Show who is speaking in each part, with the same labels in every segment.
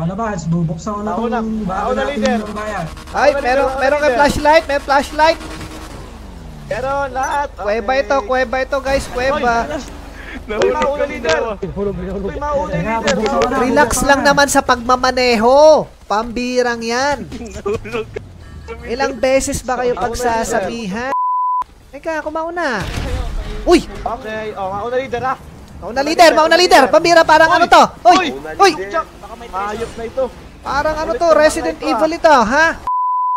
Speaker 1: Palabas, bubuksan ko na
Speaker 2: Ako na.
Speaker 1: itong bago
Speaker 2: Ako na,
Speaker 1: natin
Speaker 2: leader.
Speaker 1: yung bayan.
Speaker 3: Ay, meron, meron kay flashlight, may flashlight.
Speaker 2: Pero lahat.
Speaker 3: Kuweba ito, kuweba ito guys, kuweba.
Speaker 2: Uy, mauna leader. Uy, mauna
Speaker 1: Kaya
Speaker 2: leader.
Speaker 1: bubuksan ko na.
Speaker 3: Relax
Speaker 1: bubuksan
Speaker 3: lang
Speaker 1: na.
Speaker 3: naman sa pagmamaneho. Pambirang yan. Ilang beses ba kayo pagsasabihan? Teka, kumauna. Uy!
Speaker 2: Okay, oh, mauna leader ah.
Speaker 3: Mauna leader, mauna leader. Pambira parang ano to? Uy! Uy!
Speaker 2: Chak, Ayop na ito.
Speaker 3: Parang ano to? Resident Evil ito, ha?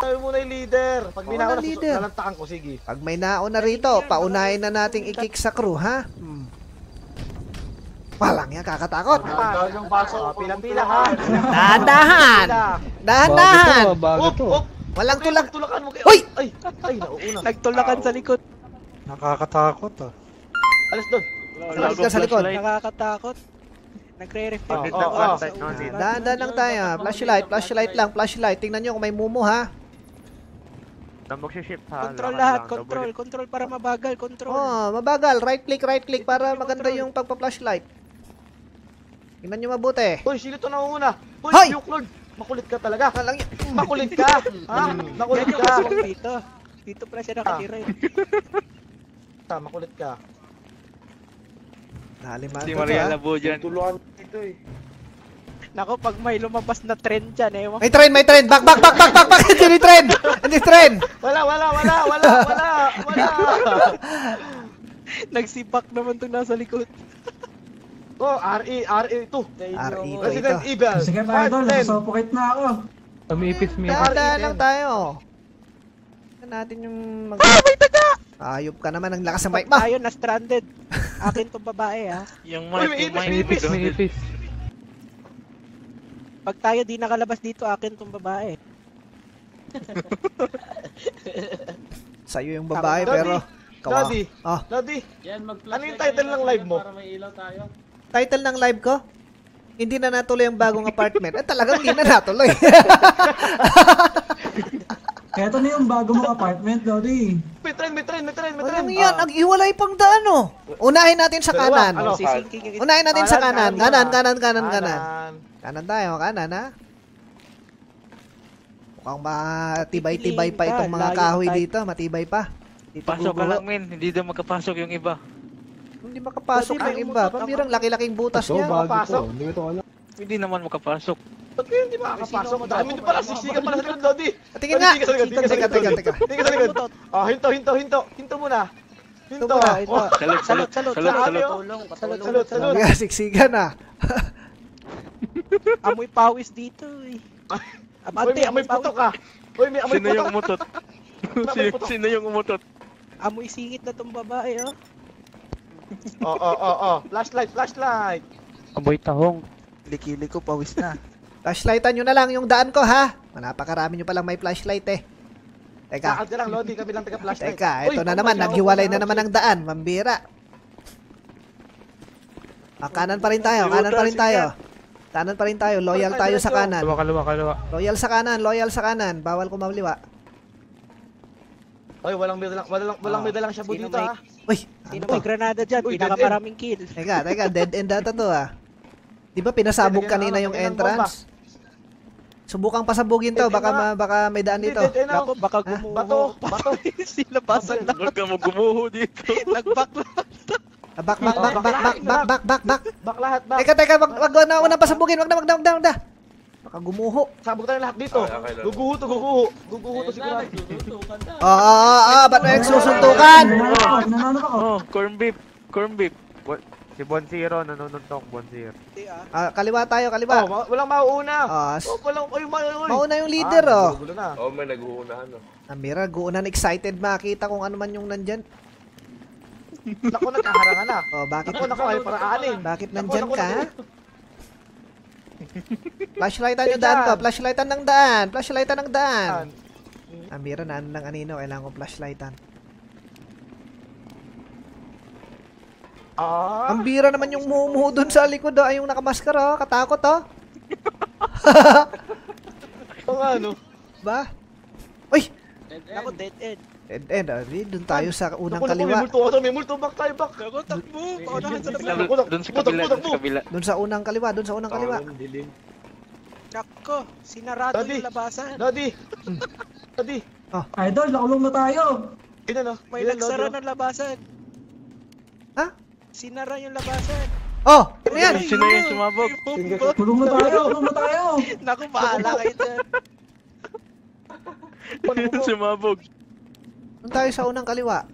Speaker 2: Tayo muna yung leader. Pag
Speaker 3: Mauna,
Speaker 2: binawa na,
Speaker 3: leader.
Speaker 2: nalantakan ko, sige.
Speaker 3: Pag may nauna rito, paunahin na nating i-kick sa crew, ha? Hmm. Walang yan, kakatakot.
Speaker 2: Yung paso. Pila-pila ha.
Speaker 3: Dahan-dahan! Dahan-dahan!
Speaker 2: Up, up.
Speaker 3: Walang tulag.
Speaker 2: Tulakan mo kayo.
Speaker 3: Uy!
Speaker 2: Ay, ay, nauuna.
Speaker 4: Nagtulakan sa likod.
Speaker 5: Nakakatakot ah.
Speaker 2: Alas doon.
Speaker 3: Alis ka sa likod.
Speaker 4: Nakakatakot. Nagre-reflect.
Speaker 2: Oh, oh, oh.
Speaker 3: Dahan-dahan lang tayo. Flashlight, flashlight lang, flashlight. Tingnan nyo kung may mumu, ha?
Speaker 6: Magsiship ha.
Speaker 4: Control lahat,
Speaker 6: lang,
Speaker 4: control, control para mabagal, control.
Speaker 3: Oh, mabagal. Right click, right click para maganda yung pagpa-flashlight. Tingnan nyo mabuti.
Speaker 2: Uy, sino to nauna? Uy,
Speaker 3: Hoy!
Speaker 2: Luke Lord. Makulit ka talaga.
Speaker 3: Walang y-
Speaker 2: Makulit ka. Ha? Makulit
Speaker 4: yung
Speaker 2: ka.
Speaker 4: dito. Dito pala siya nakatira eh.
Speaker 2: Ah, Makulit ka.
Speaker 3: Naliman
Speaker 6: Si
Speaker 3: to,
Speaker 6: Maria
Speaker 3: ha?
Speaker 6: Labo dyan.
Speaker 2: Tuluan ito eh.
Speaker 4: Nako, pag may lumabas na trend dyan, eh.
Speaker 3: May train, may train. Back, back, back, back, back, back. Hindi train. Hindi train.
Speaker 2: Wala, wala, wala, wala, wala, wala.
Speaker 4: Nagsibak naman itong nasa likod.
Speaker 2: Oh, RE, RE ito.
Speaker 3: RE to
Speaker 2: Resident
Speaker 3: ito.
Speaker 2: Evil.
Speaker 1: Sige
Speaker 2: Part
Speaker 1: idol.
Speaker 2: 10.
Speaker 1: Nasusuffocate na ako.
Speaker 3: Dahan-dahan lang tayo. Tingnan natin yung mag... Ayop ka naman. Ang lakas ng mic mo.
Speaker 4: tayo na stranded, akin tong babae ha.
Speaker 6: Yung
Speaker 2: Uy,
Speaker 6: mic,
Speaker 2: may
Speaker 6: yung
Speaker 2: ipis, may
Speaker 6: mic.
Speaker 4: Pag tayo di nakalabas dito, akin tong babae.
Speaker 3: Sa'yo yung babae,
Speaker 2: Daddy,
Speaker 3: pero... Kawa.
Speaker 2: Daddy,
Speaker 3: Oh,
Speaker 2: Daddy, ano yung title ng live mo?
Speaker 3: title ng live ko? Hindi na natuloy ang bagong apartment. Eh, talagang hindi na natuloy.
Speaker 1: Kaya ito na yung bago mong apartment, Lodi.
Speaker 2: May train, may train, may train, may train.
Speaker 3: yan. Ang iwalay pang daan, oh. Unahin natin sa kanan.
Speaker 2: ano?
Speaker 3: Unahin natin sa kanan. Kanan, kanan, kanan, kanan.
Speaker 2: Kanan.
Speaker 3: Kanan tayo, kanan, ha? Mukhang matibay-tibay pa itong mga kahoy dito. Matibay pa. Dito
Speaker 6: Pasok ka lang, men. Hindi daw makapasok yung iba.
Speaker 3: Hindi makapasok ang iba. Pambirang laki-laking butas
Speaker 2: Ito,
Speaker 3: niya.
Speaker 2: bago Papasok.
Speaker 6: Hindi naman makapasok.
Speaker 2: Ba't kayo hindi makakapasok? Dami nyo pala, sisigan pala sa likod, Lodi.
Speaker 3: Tingin nga. Teka,
Speaker 2: likod.
Speaker 3: teka, teka.
Speaker 2: Tingin sa likod. Oh, hinto, hinto, hinto. Hinto muna. Hinto. Oh,
Speaker 6: Salot, salot, salot, salot, salot.
Speaker 2: Tulong, salot, salot, salot.
Speaker 3: Sabi siksikan ah.
Speaker 4: Amoy pawis dito eh. Abante,
Speaker 2: amoy
Speaker 4: amoy
Speaker 2: putok ah. Uy, may amoy
Speaker 6: Sino yung
Speaker 2: putok.
Speaker 6: umutot? Sino- yung umutot?
Speaker 4: Amoy singit na tong babae oh.
Speaker 2: Oh, oh, oh, oh. Flashlight, flashlight.
Speaker 5: Aboy tahong.
Speaker 4: Likili ko pawis na.
Speaker 3: Flashlightan nyo na lang yung daan ko ha. Napakarami nyo palang may flashlight eh. Teka,
Speaker 2: Lakad ka lang, Lodi. Kami lang taga flashlight.
Speaker 3: teka.
Speaker 2: Uy,
Speaker 3: Ito na
Speaker 2: kung
Speaker 3: naman. Naghiwalay na naman ang daan. Mambira. Ah, kanan pa rin tayo. Kanan pa rin tayo. Kanan pa rin tayo. Loyal tayo sa kanan.
Speaker 5: Kaliwa, kaliwa, kaliwa.
Speaker 3: Loyal sa kanan. Loyal sa kanan. Bawal kumaliwa.
Speaker 2: Uy, walang may dalang, walang, walang may dalang shabu dito
Speaker 4: may-
Speaker 2: ah.
Speaker 3: Uy,
Speaker 4: Sino
Speaker 3: ano
Speaker 4: may granada dyan?
Speaker 2: Uy,
Speaker 4: Pinakamaraming kill.
Speaker 3: Teka, teka. Dead end data to ah. Di ba pinasabog kanina
Speaker 2: teka,
Speaker 3: yung entrance? Subukang pasabugin to.
Speaker 2: Dead
Speaker 3: Baka, ma- baka may daan dito.
Speaker 4: Ako, baka
Speaker 3: Ha?
Speaker 4: gumuho.
Speaker 2: Bato, bato.
Speaker 4: Sila basan na.
Speaker 6: Huwag ka mo gumuho dito.
Speaker 4: Nagbak lang.
Speaker 3: Ah, Back, back, back, back, back, back, back, back, back.
Speaker 2: Back lahat, back.
Speaker 3: Teka, teka, wag, wag na una pasabugin. Wag na, wag na, wag na, wag na. Baka gumuho.
Speaker 2: Sabog tayo lahat dito. Guguho to, guguho. Guguho to sigurado.
Speaker 3: Oo, oo, oo, ba't may nagsusuntukan?
Speaker 1: Nananap ako, nananap ako.
Speaker 6: Oh, corn beef. Corn beef. Bo- Si Bon Zero, nanununtok Bon Zero.
Speaker 3: Ah, kaliwa tayo,
Speaker 2: Oh,
Speaker 3: kaliwa.
Speaker 2: ma- walang mauuna.
Speaker 3: Ah, s-
Speaker 2: Oh, walang, oy, ma- oy.
Speaker 3: mauna yung leader, oh.
Speaker 2: gulo na.
Speaker 7: Oo, may nag-uunahan. No?
Speaker 3: Amira, guunan excited makita kung ano man yung nandyan.
Speaker 2: Naku, nagkaharangan na.
Speaker 3: Oh, bakit,
Speaker 2: Naku, naku, ay para aanin.
Speaker 3: bakit
Speaker 2: Naku,
Speaker 3: nandyan
Speaker 2: naku,
Speaker 3: ka? Flashlightan yung daan ko, flashlightan ng daan, flashlightan ng daan. Amira, naan ng anino, kailangan ko flashlightan.
Speaker 2: Ah,
Speaker 3: Ang bira naman yung mumuho dun sa likod, oh. Ay, yung nakamaskara, oh. Katakot, oh.
Speaker 2: ito nga, no.
Speaker 3: Ba? Uy!
Speaker 4: Ako, dead end.
Speaker 3: Dead end, ah. Dun tayo sa unang
Speaker 2: Naku, naku,
Speaker 3: kaliwa.
Speaker 2: May multo, may multo, back tayo, back.
Speaker 4: Ako, takbo. Paunahan sa
Speaker 2: naku,
Speaker 6: Doon sa kabila, doon sa kabila.
Speaker 3: Dun sa unang kaliwa, dun sa unang kaliwa.
Speaker 7: Dilim.
Speaker 4: Nako, sinarado
Speaker 2: Daddy.
Speaker 4: yung labasan.
Speaker 2: Daddy! Daddy!
Speaker 1: Idol, nakulong na tayo.
Speaker 2: Ganyan oh.
Speaker 4: May nagsara
Speaker 2: oh.
Speaker 4: ng labasan.
Speaker 3: Ha?
Speaker 4: Sinara yung labasan.
Speaker 3: Oh, ano yan?
Speaker 4: Sino yung sumabog?
Speaker 1: Kulong na tayo, kulong na tayo.
Speaker 4: Naku, bahala kayo dyan.
Speaker 6: Sumabog.
Speaker 3: Doon tayo sa unang kaliwa.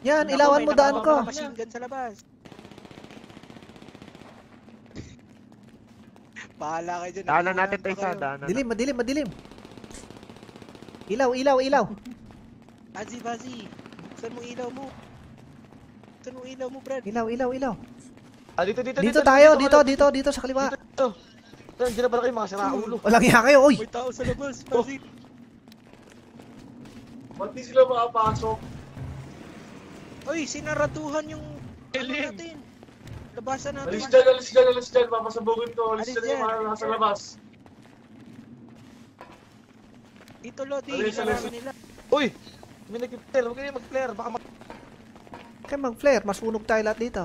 Speaker 3: Yan,
Speaker 4: Naku,
Speaker 3: ilawan mo daan ko.
Speaker 4: Machine gun sa labas. Bahala kayo dyan.
Speaker 6: Daanan natin tayo
Speaker 4: kayo.
Speaker 6: daanan.
Speaker 3: Dilim, madilim, madilim. Ilaw, ilaw, ilaw.
Speaker 4: Bazi, bazi. Buksan mo ilaw mo. Buksan mo ilaw mo, Brad.
Speaker 3: Ilaw, ilaw, ilaw.
Speaker 2: Ah, dito, dito,
Speaker 3: Dito tayo, dito, dito, dito sa kaliwa.
Speaker 2: Dito. Diyan na pala kayo mga siraulo.
Speaker 3: Walang iya kayo, oy.
Speaker 4: May tao sa labas, bazi.
Speaker 7: Ba't di sila makapasok?
Speaker 4: Uy, sinaratuhan yung ano natin. Labasan natin.
Speaker 7: Alis dyan, alis dyan, alis dyan. Papasabugin ko. Alis
Speaker 4: Alis
Speaker 7: dyan yung mga nasa labas.
Speaker 4: Dito, Lodi.
Speaker 7: Alis, alis.
Speaker 4: nila.
Speaker 2: Uy! May nag-flare. Huwag kayo mag-flare. Baka mag...
Speaker 3: Kaya mag-flare, masunog tayo lahat dito.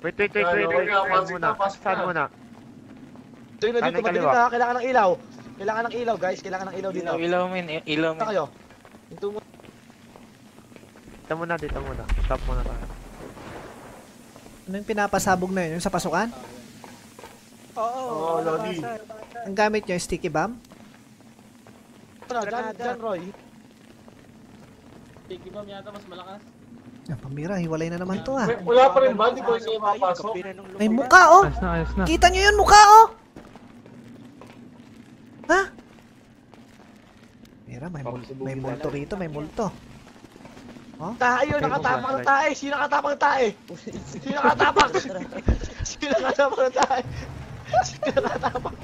Speaker 6: Wait, wait, wait, wait, wait. Saan muna? Saan muna?
Speaker 2: Dito na dito. Madilim na. Kailangan ng ilaw. Kailangan ng ilaw, guys. Kailangan ng ilaw dito.
Speaker 4: ilaw min, ilaw
Speaker 2: Dito kayo. Dito mo.
Speaker 6: Dito muna, dito muna. Stop muna tayo.
Speaker 3: Ano yung pinapasabog na yun? Yung sa pasukan?
Speaker 4: Oo,
Speaker 7: Oo, Lodi.
Speaker 3: Ang gamit nyo, sticky bomb?
Speaker 2: Ano, dyan, dyan, Roy.
Speaker 3: Ah, pambira, hiwalay na naman to ah.
Speaker 7: Wala pa rin ba? Di?
Speaker 4: Kapi na nung
Speaker 3: May muka oh!
Speaker 5: Ayos na, ayos na.
Speaker 3: Kita nyo yun, mukha oh! Ha? Mira, may, mul may multo rito, may multo.
Speaker 2: Tayo, nakatapak ng tae. Sino nakatapak ng tae? Sino nakatapak? Sino nakatapak ng tae? Sino nakatapak?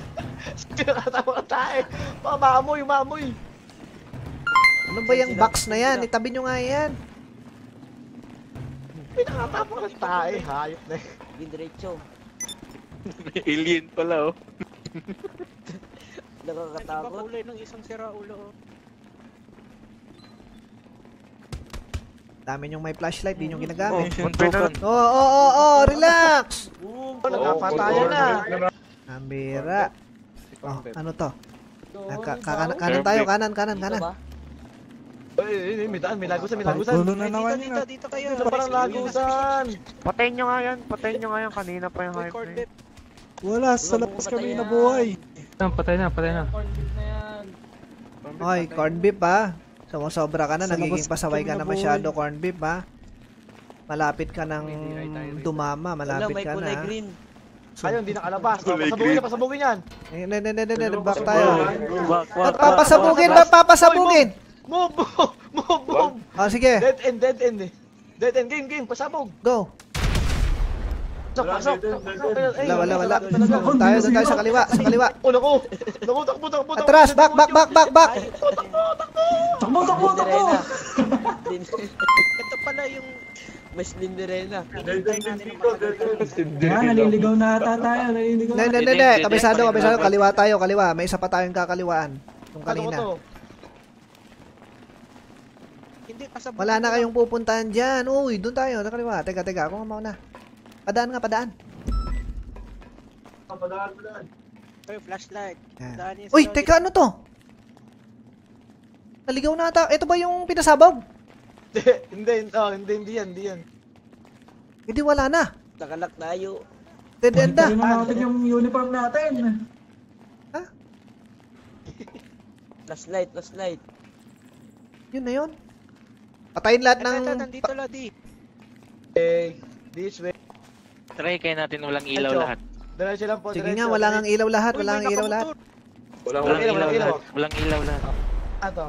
Speaker 2: Sino nakatapak ng tae? Mga maamoy, maamoy.
Speaker 3: Ano ba yung box na yan? Itabi nyo nga yan.
Speaker 2: May nakatapak ng tae. Hayop na yun.
Speaker 8: Diretso.
Speaker 4: Alien pala, oh.
Speaker 8: Nakakatakot.
Speaker 4: kulay ng isang siraulo, oh.
Speaker 3: Dami nyong may flashlight, di nyo
Speaker 6: Oh,
Speaker 3: ginagamit.
Speaker 6: na.
Speaker 3: Oo, oo, oo, oo, relax!
Speaker 2: Oh, nagkapatayan na.
Speaker 3: Ambira. Oh, ano to? Naka, kanan, kanan tayo, kanan, kanan,
Speaker 8: Dito
Speaker 3: kanan.
Speaker 8: ba?
Speaker 2: Uy, may daan, may lagusan, may lagusan.
Speaker 5: Gulo na
Speaker 4: Dito,
Speaker 5: naman
Speaker 4: dito,
Speaker 5: yun.
Speaker 4: dito kayo.
Speaker 2: Dito parang lagusan.
Speaker 6: Patayin nyo nga yan. Patayin nyo nga yan. Kanina pa yung hype na.
Speaker 5: Wala, sa labas kami
Speaker 8: Patay
Speaker 5: nabuhay. Patay patay na, patay na.
Speaker 3: Oy, corn beef ha. Sumusobra ka na,
Speaker 5: Sa
Speaker 3: nagiging pasaway ka na masyado corn beef ha. Malapit ka ng dumama, malapit ka na.
Speaker 8: green.
Speaker 2: Ayun, hindi nakalabas. Pasabugin yan, pasabugin yan.
Speaker 3: Eh, ne, ne, ne, ne, ne, back tayo. Papasabugin? Papasabugin?
Speaker 2: Move, move, move, move.
Speaker 3: Oh, sige,
Speaker 2: Dead end, dead end eh. Dead end, game, game, pasabog.
Speaker 3: go.
Speaker 2: Pasok, pasok.
Speaker 3: Wala, wala, wala. Doon tayo, doon tayo sa kaliwa, sa kaliwa.
Speaker 2: Oh, naku. Naku, takbo, takbo, takbo.
Speaker 3: Atras, back, back, back, back, back.
Speaker 1: Takbo, takbo, takbo.
Speaker 8: Slin-
Speaker 4: Ito pala yung
Speaker 7: dead end.
Speaker 1: Yan, naliligaw na ata tayo, naliligaw na.
Speaker 3: ne, ne, ne, kabisado, kabisado, kaliwa tayo, kaliwa. May isa pa tayong kakaliwaan. Yung
Speaker 2: Ano
Speaker 3: kanina.
Speaker 4: Hindi pasabog.
Speaker 3: Wala na kayong pupuntahan dyan. Uy, doon tayo, sa kaliwa. Teka, teka, ako nga mauna. Padaan nga, padaan.
Speaker 7: Padaan, padaan.
Speaker 4: Ay, flashlight.
Speaker 3: Yan.
Speaker 4: Daan yung
Speaker 3: Uy, teka, ano to? Naligaw na ata. Ito ba yung pinasabog?
Speaker 2: Hindi, oh, hindi, hindi yan, hindi yan.
Speaker 3: Hindi, wala na.
Speaker 8: Nakalak tayo.
Speaker 3: Dead end na.
Speaker 1: Tingnan natin yung uniform natin.
Speaker 8: Flashlight, flashlight.
Speaker 3: Yun na yun. Patayin lahat ng...
Speaker 4: ito, nandito, Lodi.
Speaker 2: Okay, this way.
Speaker 4: Try kayo natin walang ilaw
Speaker 2: Diretso.
Speaker 4: lahat.
Speaker 2: Diretso lang po,
Speaker 3: Sige
Speaker 2: diretso.
Speaker 3: nga, wala nang ilaw lahat. Wala nang ilaw lahat.
Speaker 4: nakamotor.
Speaker 2: Walang ilaw, walang ilaw.
Speaker 4: Walang ilaw lahat.
Speaker 2: Ano?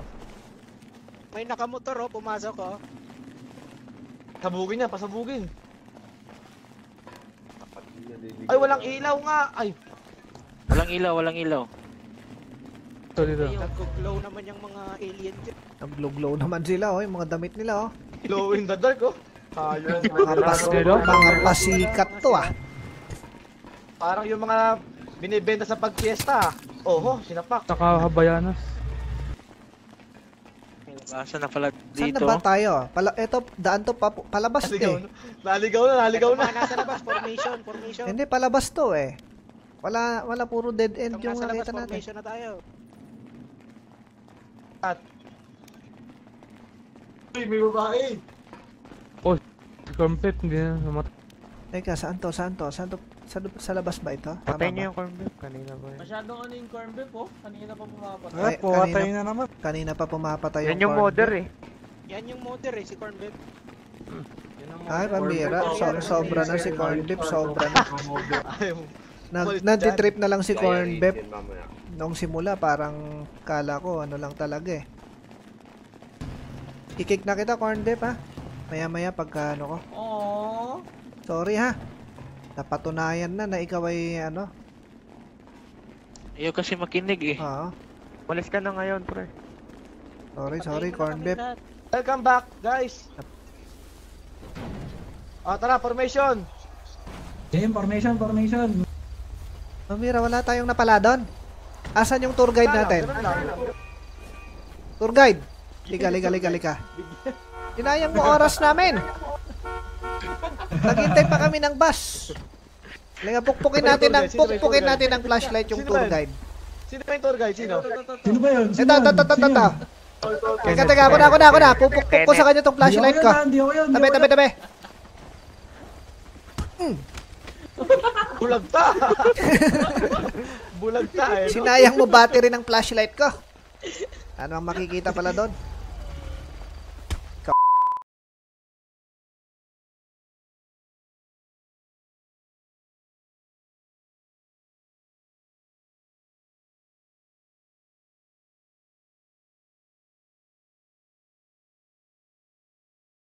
Speaker 4: May nakamotor, oh. Pumasok, oh.
Speaker 2: Pasabugin yan, pasabugin. Ay, walang ilaw nga. Ay,
Speaker 4: Walang ilaw, walang ilaw.
Speaker 5: Ito dito.
Speaker 4: Nag-glow naman yung mga alien dyan.
Speaker 3: Nag-glow-glow naman sila, oh. Yung mga damit nila, oh.
Speaker 2: glow in the dark, oh. Ayun.
Speaker 3: Mga, pas mga pasikat to, ah.
Speaker 2: Parang yung mga binibenta sa pagpiesta. Oho, sinapak.
Speaker 5: Nakahabayanas.
Speaker 4: Asa na pala
Speaker 3: Saan
Speaker 4: dito?
Speaker 3: na ba tayo? Pala, eto, daan to pa, palabas to
Speaker 2: Naligaw
Speaker 3: eh.
Speaker 2: na. Naligaw na, naligaw
Speaker 4: Ito
Speaker 2: na.
Speaker 4: mga nasa labas, formation, formation.
Speaker 3: Hindi, palabas to eh. Wala, wala puro dead end
Speaker 4: Itong
Speaker 3: yung
Speaker 4: nasa labas,
Speaker 3: nakita natin.
Speaker 4: formation na tayo.
Speaker 7: Uy, may babae.
Speaker 5: Si corn beef, hindi na namatay.
Speaker 3: Teka, saan to? Saan to? Saan to? Sa, sa labas ba ito?
Speaker 6: Patay niyo yung corn beef. Kanina ba yun?
Speaker 8: Masyadong ano yung corn beef oh. Kanina pa pumapatay.
Speaker 3: Ay,
Speaker 5: pumatay
Speaker 3: kanina-
Speaker 5: na naman.
Speaker 3: Kanina pa pumapatay
Speaker 6: Yan yung
Speaker 3: corn
Speaker 6: modder eh.
Speaker 4: Yan yung mother eh, si Corn Beef.
Speaker 3: Ay, pambira. So, sobra na si corn beef. Sobra na. Nag,
Speaker 2: Umalis
Speaker 3: nagtitrip na lang si corn beef. Noong simula, parang kala ko, ano lang talaga eh. Kikik na kita, corn beef ha. Maya-maya pagka ano ko.
Speaker 8: Aww.
Speaker 3: Sorry ha. Napatunayan na na ikaw ay ano.
Speaker 4: Ayaw kasi makinig eh.
Speaker 3: Oo.
Speaker 6: Walis ka na ngayon, pre.
Speaker 3: Sorry, sorry, corn beef.
Speaker 2: Welcome back, guys. Ah, tara, formation.
Speaker 1: Game, formation, formation.
Speaker 3: Mamira, wala tayong napala doon. Asan yung tour guide natin? Tour guide. Liga, liga, liga, liga. Dinayang mo oras namin. Naghintay pa kami ng bus. Liga, pukpukin natin ng pukpukin natin ng flashlight yung tour guide.
Speaker 2: Sino ba yung tour guide? Sino?
Speaker 1: Sino ba yun?
Speaker 3: Ito,
Speaker 1: Sino
Speaker 3: ito, ito, ito,
Speaker 1: Sino
Speaker 3: ito. Teka, teka, ako na, ako na, ako na. Pupukpuk ko sa kanya tong flashlight ko.
Speaker 1: Hindi ako yun,
Speaker 3: Tabi,
Speaker 1: hindi ako
Speaker 3: tabi, tabi.
Speaker 2: Bulag ta. Bulag ta eh.
Speaker 3: Sinayang mo battery ng flashlight ko. Ano ang makikita pala doon?